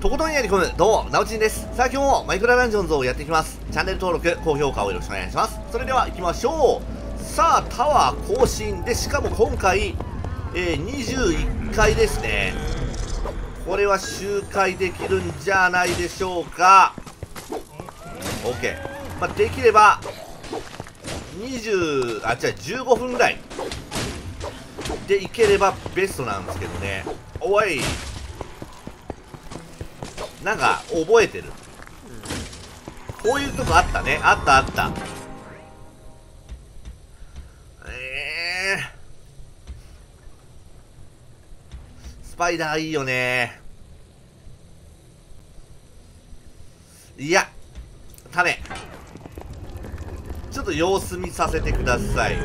とことんやり込む、どうも、なおちんです。さあ今日もマイクラダンジョンズをやっていきます。チャンネル登録、高評価をよろしくお願いします。それでは行きましょう。さあ、タワー更新で、しかも今回、えー、21回ですね。これは周回できるんじゃないでしょうか。OK。まあ、できれば、20、あ、違う、15分ぐらいでいければベストなんですけどね。おい。なんか、覚えてる。こういうとこあったね。あったあった。えー。スパイダーいいよねいや、種。ちょっと様子見させてください。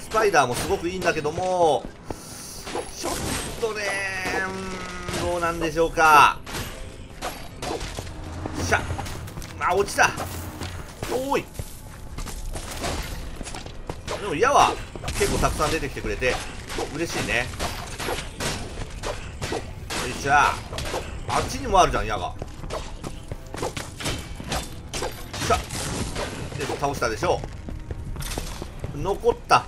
スパイダーもすごくいいんだけども、とねうんどうなんでしょうか。しゃあ落ちた。おい。でも矢は結構たくさん出てきてくれて嬉しいね。よいしょ。あっちにもあるじゃん矢が。しゃ。で倒したでしょう。残った。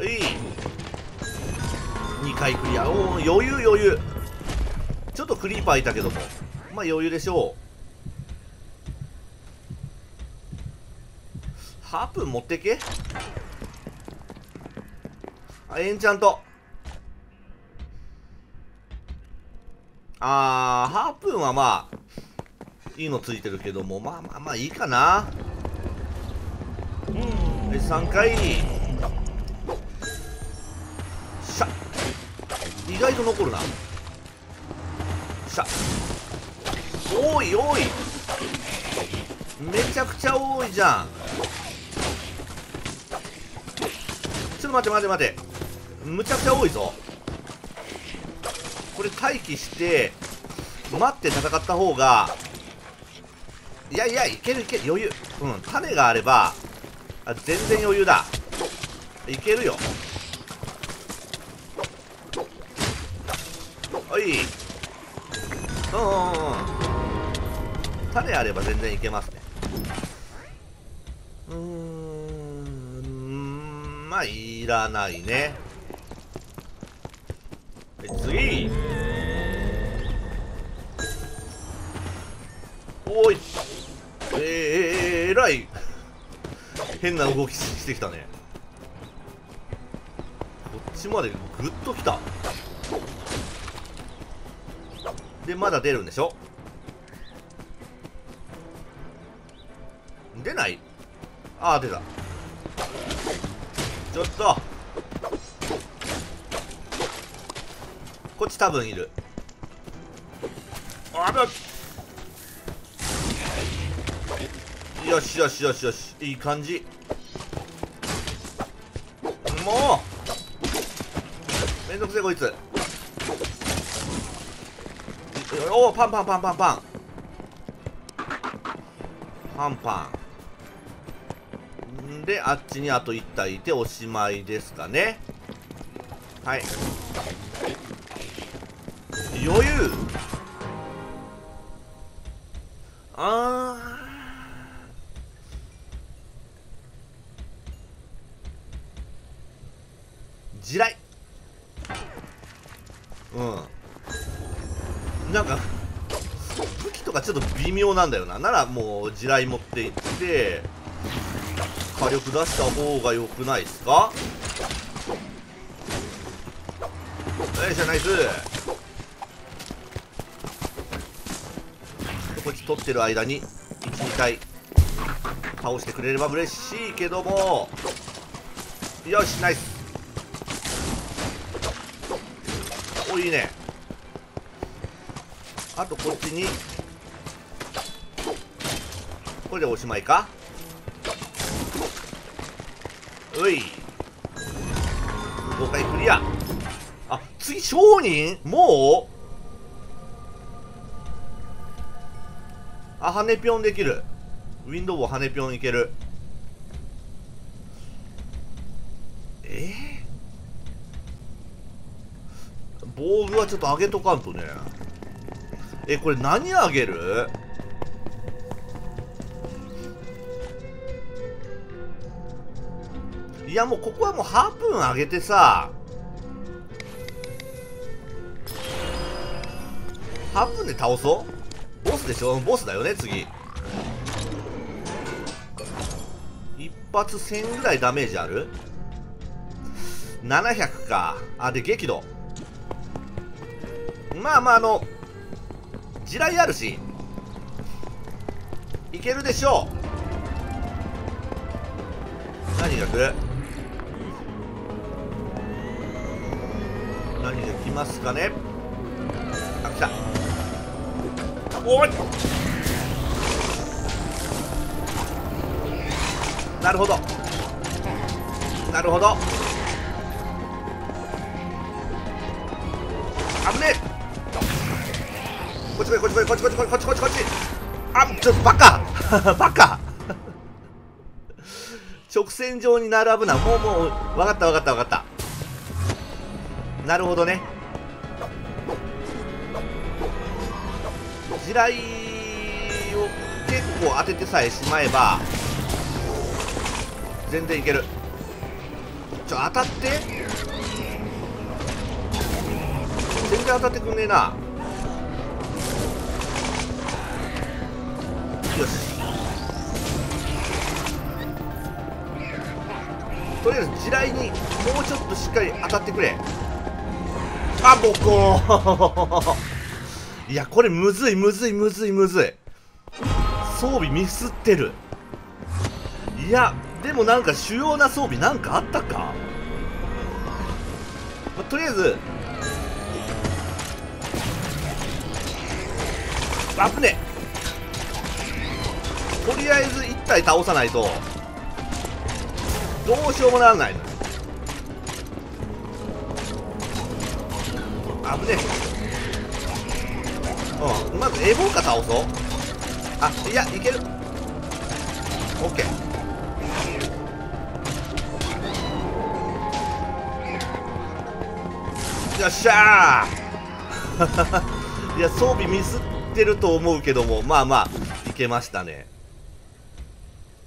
いい。回クリア。おお余裕余裕。ちょっとクリーパーいたけども。まあ余裕でしょう。ハープ持ってけ。あエンチャントあーハープーンはまあいいのついてるけども。まあまあまあいいかな。で3回意外と残るな。しゃ多い多い。めちゃくちゃ多いじゃん。ちょっと待って待って待って。むちゃくちゃ多いぞ。これ待機して待って戦った方がいやいやいけるいける。余裕。うん。種があればあ全然余裕だ。いけるよ。いうん種あれば全然いけますね。うん。まあいらないね。次。おい。えー、えー、えらい。変な動きしてきたね。こっちまでぐっときた。でまだ出るんでしょ？出ない？ああ出た。ちょっと。こっち多分いる。あぶよしよしよしよし。いい感じ。もう。めんどくせえこいつ。おおパンパンパンパンパン。パンパン。であっちにあと1体いておしまいですかね。はい。余裕。なんか武器とかちょっと微妙なんだよな。ならもう地雷持っていって火力出した方が良くないですか？よいしょナイス。こっち取ってる間に12回倒してくれれば嬉しいけども。よしナイス。おいいね。あとこっちに。これでおしまいか？うい。5回クリア。あ次商人？もう？あ羽ぴょんできる。ウィンドウを羽ぴょんいける。え？防具はちょっと上げとかんとね。えこれ何上げる？いやもうここはもうハープーン上げてさ。ハープーンで倒そう。ボスでしょ？ボスだよね次。一発1000ぐらいダメージある？700か。あで激怒。まあまああの地雷あるしいけるでしょう。何が来る？何が来ますかね？あ来た。おい。なるほど。なるほど。こっち来いこっちこっちこっちこっちこっちこっちあちょっとバカバカ直線上に並ぶなもうもう分かった分かった分かったなるほどね地雷を結構当ててさえしまえば全然いけるちょ当たって全然当たってくんねえなとりあえず地雷にもうちょっとしっかり当たってくれ。あボコーいやこれむずいむずいむずいむずい。装備ミスってる。いやでもなんか主要な装備なんかあったか、まとりあえず。あぶねとりあえず1体倒さないとどうしようもならないの。危ねえ。うんまずエボーカ倒そう。あいやいける。オッケー。よっしゃー。いや装備ミスってると思うけどもまあまあいけましたね。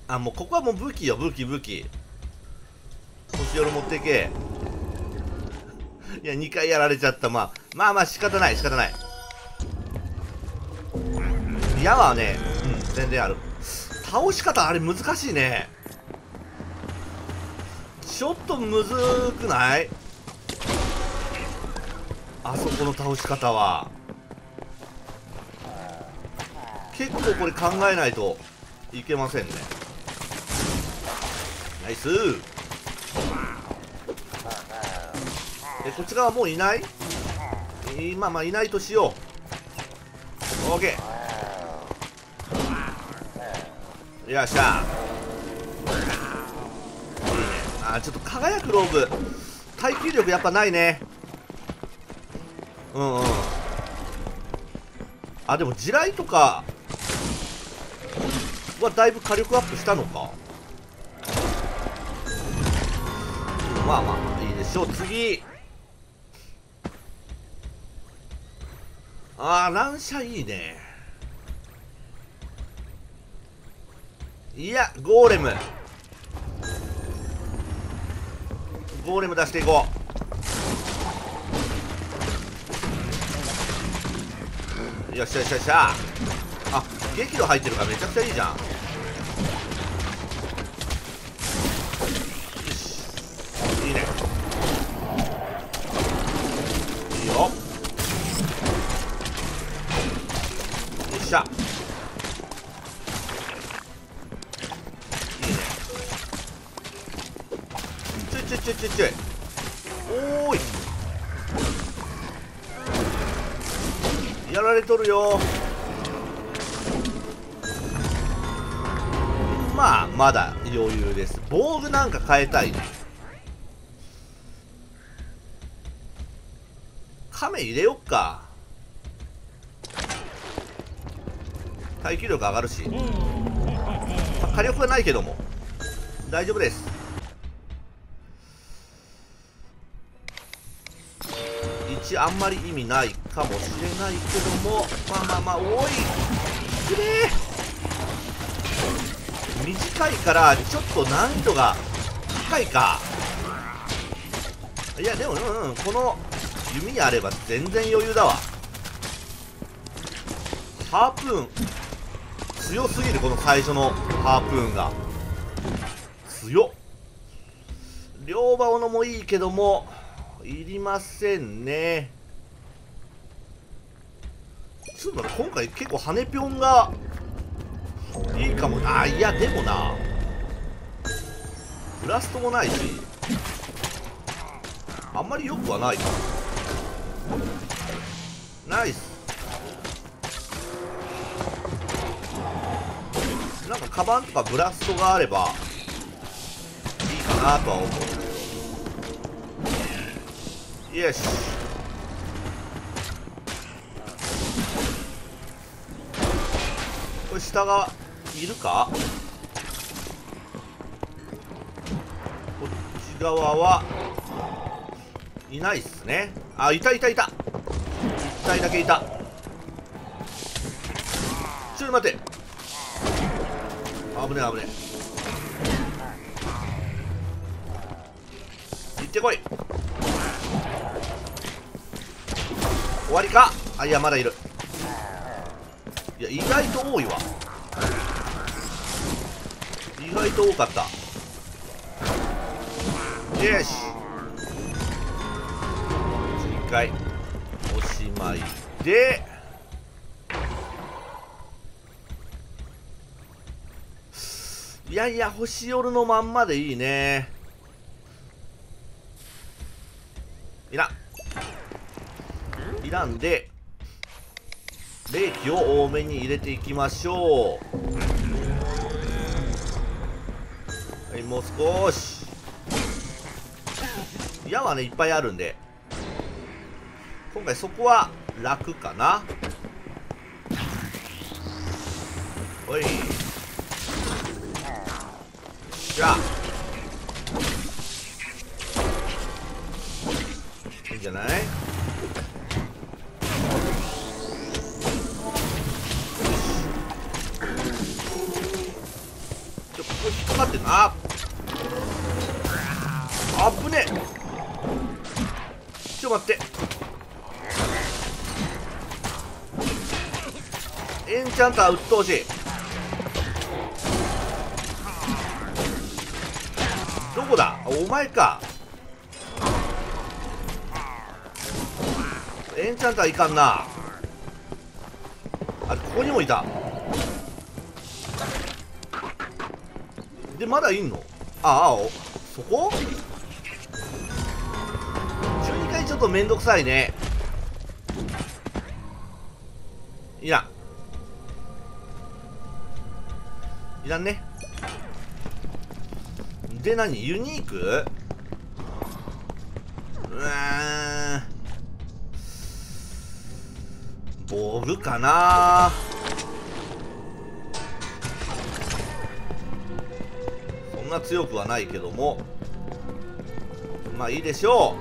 あもうここはもう武器よ武器武器。星よろ持っていけ。いや2回やられちゃった。まあまあまあ仕方ない仕方ない。矢はねうん全然ある。倒し方あれ難しいね。ちょっとむずくない？あそこの倒し方は。結構これ考えないといけませんね。ナイス。えこっち側もういない？今まあいないとしよう。OK よっしゃ。いいねあちょっと輝くローブ。耐久力やっぱないね。うんうん。あでも地雷とかはだいぶ火力アップしたのか。あいいでしょう次。あー乱射いいね。いやゴーレム。ゴーレム出していこう。よっしゃよっしゃよっしゃ。あ激怒入ってるからめちゃくちゃいいじゃん。とるよ。まあまだ余裕です。防具なんか変えたい。ね亀入れよっか。耐久力上がるし、まあ火力はないけども。大丈夫です1あんまり意味ないかもしれないけどもまあまあまあおい。くれ短いからちょっと難易度が高いか。いやでもうんうんこの弓あれば全然余裕だわ。ハープーン。強すぎるこの最初のハープーンが。強っ。両刃斧もいいけどもいりませんね。ちょっと今回結構羽ぴょんがいいかもあいやでもな。ブラストもないしあんまり良くはない。ナイス。なんかカバンとかブラストがあればいいかなとは思う。よしこれ下がいるかこっち側はいないっすねあいたいたいた1体だけいたちょっと待って危ねえ危ねえ行ってこい終わりか？あいやまだいる。いや意外と多いわ。意外と多かった。よし。一回おしまいで。いやいや星夜のまんまでいいねいらんいらんで冷気を多めに入れていきましょう。はいもう少し。矢はねいっぱいあるんで。今回そこは楽かな。おい。じゃあ。いいんじゃない？ってんなあぶねちょっと待って。エンチャンター鬱陶しい。どこだ？お前か。エンチャンターいかんな。あここにもいた。でまだいんの？ああおそこ？12回ちょっとめんどくさいね。いらん。いらんね。で何？ユニーク？うーん。防具かな。な強くはないけども。まあいいでしょ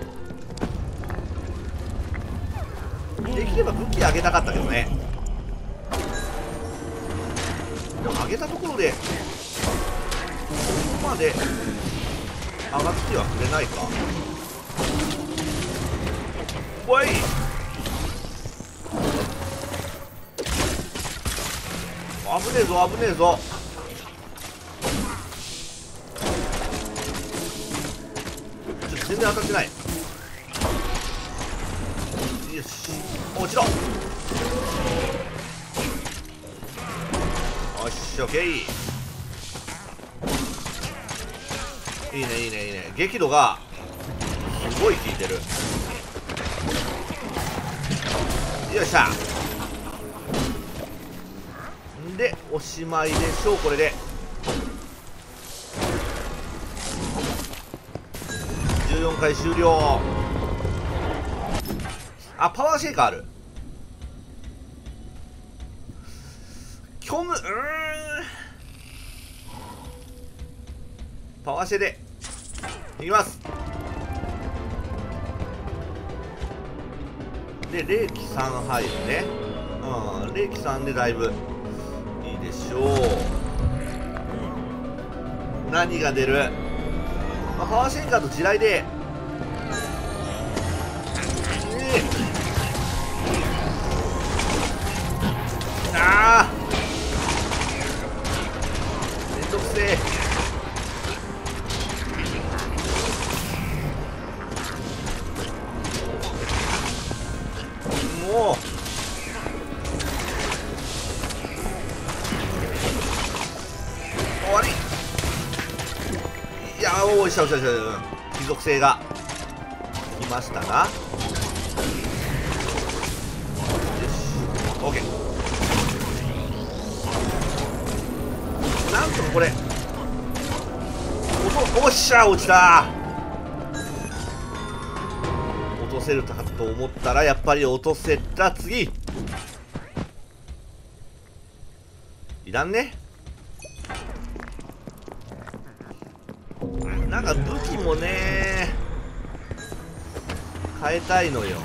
う。できれば武器あげたかったけどね。でも上げたところでここまで上がってはくれないか。おい。危ねえぞ危ねえぞ。全然当たってない。よし。落ちろ。よしオッケー。いいねいいねいいね。激怒がすごい効いてる。よっしゃ。でおしまいでしょうこれで。14回終了。あパワーシェイカーある。虚無うん。パワーシェで。いきます。で霊気3入るね。うん霊気3でだいぶ。いいでしょう。何が出る、まあ、パワーシェンカーと地雷で。もう終わりいやおいしゃおしゃおしゃうん貴族性が来ましたなよし OK なんとこれおおっしゃ落ちた落とせるかと思ったらやっぱり落とせた。次。いらんね。なんか武器もね変えたいのよ。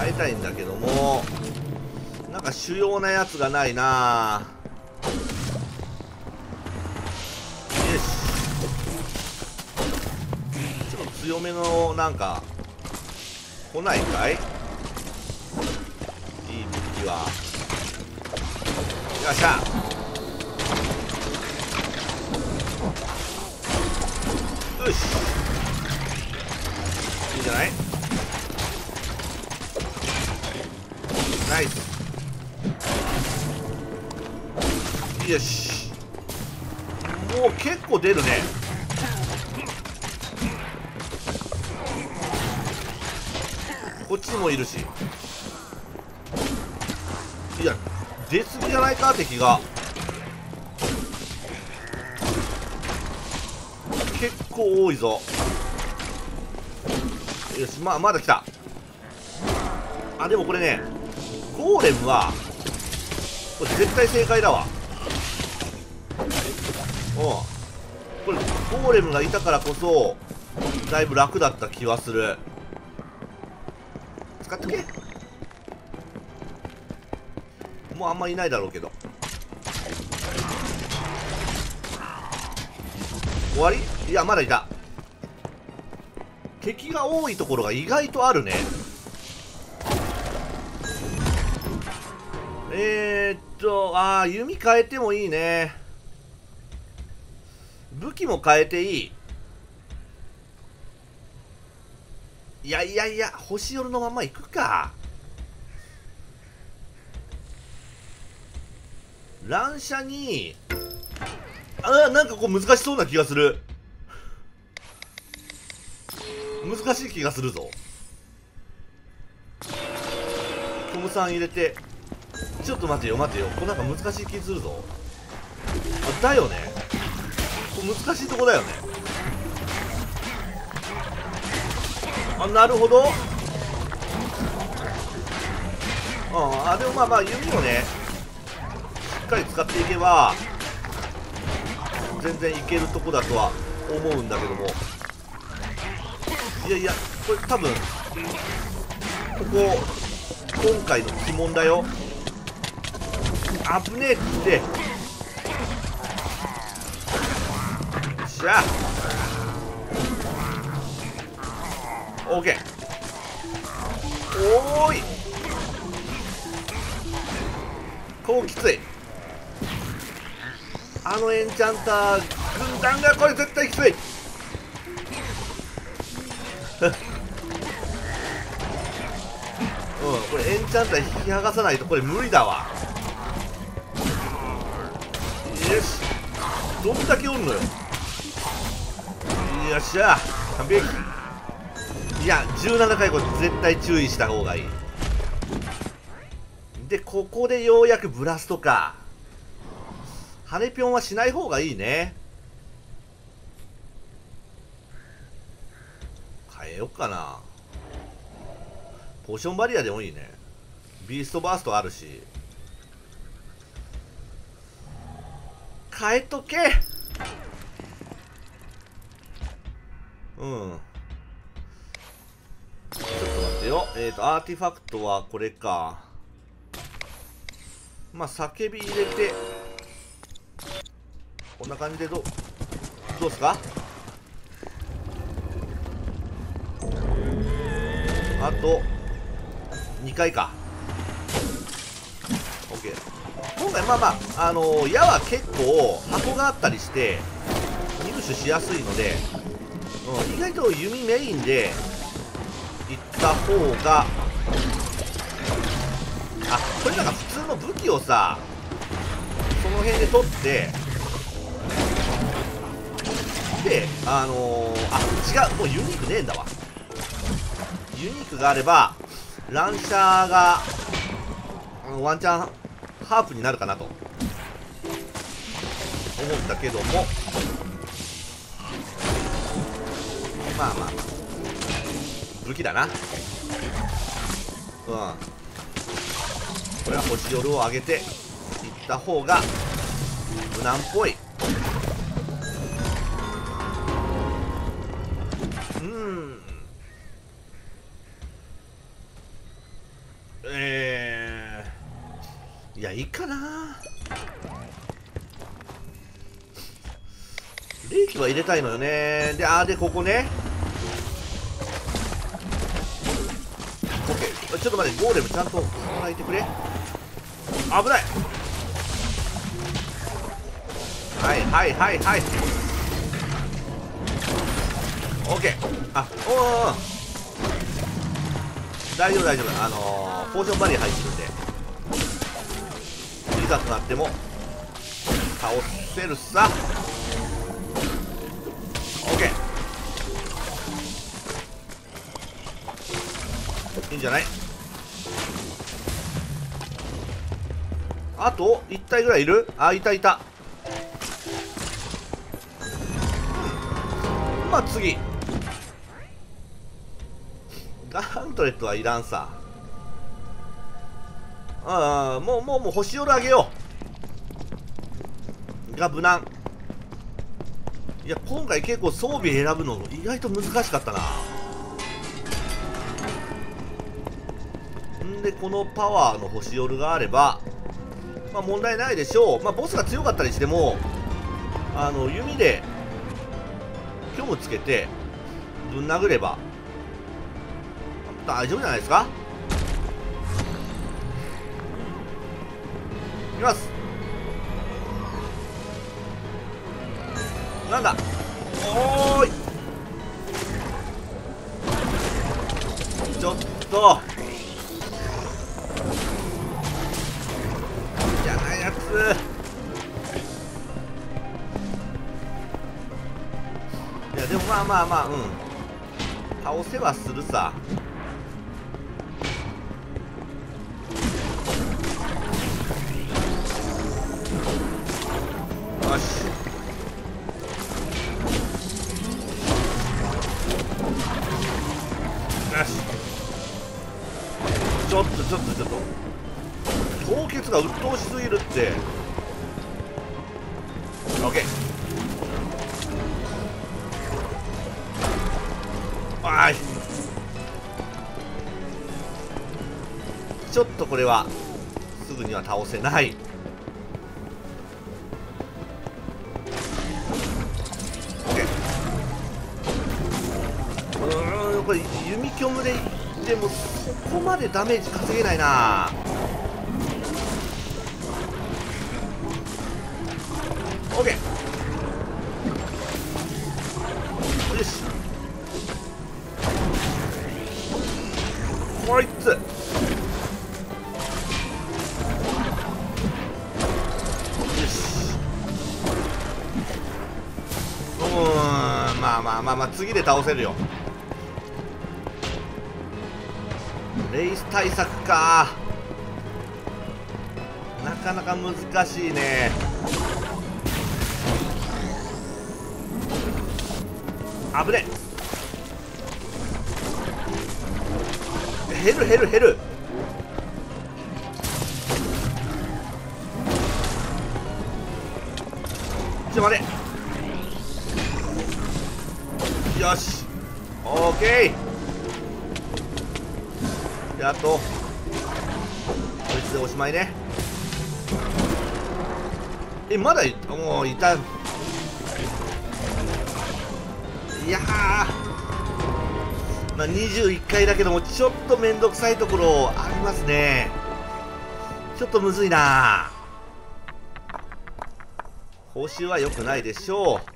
変えたいんだけどもなんか主要なやつがないな。よし。ちょっと強めのなんか来ないかい？いい武器は。よっしゃ。よし。いいんじゃない？ナイス。よし。もう結構出るね。もいるし。いや出過ぎじゃないか敵が。結構多いぞ。よしまあまだ来た。あでもこれねゴーレムはこれ絶対正解だわ。う。んこれゴーレムがいたからこそだいぶ楽だった気はする。使っとけ。もうあんまりいないだろうけど。終わり？いやまだいた。敵が多いところが意外とあるね。えー、っとああ弓変えてもいいね。武器も変えていい。いやいやいや星夜のまま行くか。乱射にあなんかこう難しそうな気がする。難しい気がするぞ。トムさん入れて。ちょっと待てよ待てよ。これなんか難しい気するぞ。あだよね。これ難しいとこだよね。なるほど。ああでもまあまあ弓をねしっかり使っていけば全然いけるとこだとは思うんだけども。いやいやこれ多分ここ今回の鬼門だよ。危ねえって。よっしゃ。あオーケーおーい。こうきつい。あのエンチャンター軍団がこれ絶対きつい。うんこれエンチャンター引き剥がさないとこれ無理だわ。よし。どんだけおんのよ。よっしゃ。完璧。いや17回これ絶対注意した方がいい。でここでようやくブラストか。羽ぴょんはしない方がいいね。変えよっかな。ポーションバリアでもいいね。ビーストバーストあるし。変えとけ。うん。ちょっと待ってよ。えっ、ー、とアーティファクトはこれか。まあ叫び入れてこんな感じでどうどうすか？あと2回か。OK 今回まあまああのー、矢は結構箱があったりして入手しやすいので、うん、意外と弓メインでた方があこれなんか普通の武器をさその辺で取ってであのー、あ違うもうユニークねえんだわ。ユニークがあればランシャーがワンチャンハープになるかなと。思うんだけども。まあまあまあ。武器だな。うん。これは星夜を上げていった方が無難っぽい。うん。えー、いやいいかな。冷気は入れたいのよね。であーでここね。ちょっと待ってゴーレムちゃんと働いてくれ。危ない。はいはいはいはい。オッケー。あおお大丈夫大丈夫。あのー、ポーションバリア入ってるんで。いざとなっても倒せるさ。オッケー。いいんじゃない？あと1体ぐらいいる？あいたいた。まあ次。ガントレットはいらんさ。ああもうもうもう星夜あげよう。が無難。いや今回結構装備選ぶの意外と難しかったな。んでこのパワーの星夜があればまあ、問題ないでしょう、まあ、ボスが強かったりしてもあの弓で虚無つけてぶん殴れば大丈夫じゃないですか。いきます。なんだ？おーい。ちょっと。いやでもまあまあまあうん。倒せはするさ。結が鬱陶しすぎるって。オッケーちょっとこれはすぐには倒せない。うんこれ弓虚無でいってもそこまでダメージ稼げないな。まあまあまあまあ次で倒せるよ。レイス対策か。なかなか難しいね。危ね減る減る減る。ちょっと待て。よし。オーケーであと。こいつでおしまいね。えまだもういた。いやまあ、21回だけどもちょっと面倒くさいところありますね。ちょっとむずいな報酬は良くないでしょう。